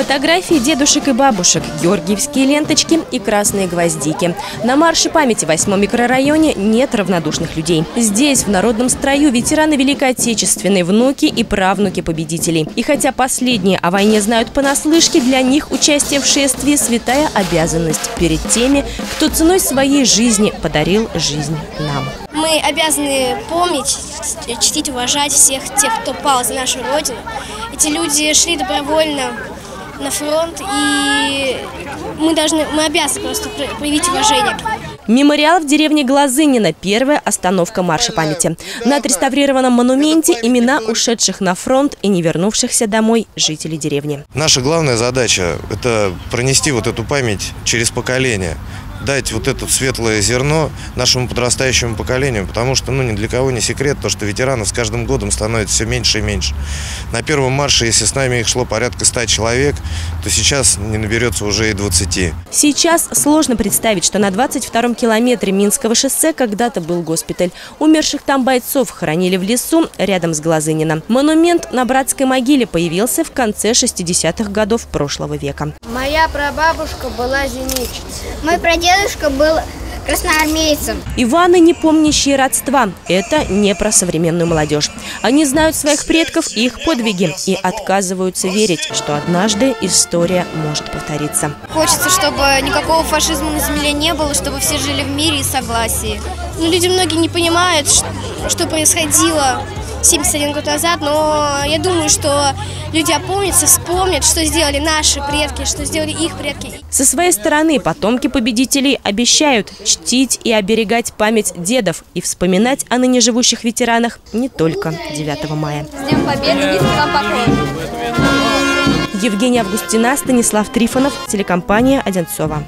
Фотографии дедушек и бабушек, георгиевские ленточки и красные гвоздики. На марше памяти в восьмом микрорайоне нет равнодушных людей. Здесь, в народном строю, ветераны Великой Отечественной, внуки и правнуки победителей. И хотя последние о войне знают понаслышке, для них участие в шествии – святая обязанность перед теми, кто ценой своей жизни подарил жизнь нам. Мы обязаны помнить, чтить, уважать всех тех, кто пал за нашу Родину. Эти люди шли добровольно на фронт, и мы должны, мы обязаны просто проявить уважение. Мемориал в деревне Глазынина – первая остановка марша памяти. На отреставрированном монументе имена ушедших на фронт и не вернувшихся домой жителей деревни. Наша главная задача – это пронести вот эту память через поколение дать вот это светлое зерно нашему подрастающему поколению, потому что, ну, ни для кого не секрет, то, что ветеранов с каждым годом становится все меньше и меньше. На первом марше, если с нами их шло порядка 100 человек, то сейчас не наберется уже и 20. Сейчас сложно представить, что на 22-м километре Минского шоссе когда-то был госпиталь. Умерших там бойцов хоронили в лесу рядом с Глазынином. Монумент на братской могиле появился в конце 60-х годов прошлого века. Моя прабабушка была зенитчицей. Мой прадед дедушка был красноармейцем. Иваны, не помнящие родства. Это не про современную молодежь. Они знают своих предков и их подвиги и отказываются верить, что однажды история может повториться. Хочется, чтобы никакого фашизма на земле не было, чтобы все жили в мире и согласии. Но люди многие не понимают, что происходило 71 год назад, но я думаю, что люди опомнятся, вспомнят, что сделали наши предки, что сделали их предки. Со своей стороны потомки победителей обещают чтить и оберегать память дедов и вспоминать о ныне живущих ветеранах не только 9 мая. С Днем Победы! Вам поклон! Евгения Августина, Станислав Трифонов, телекомпания «Одинцова».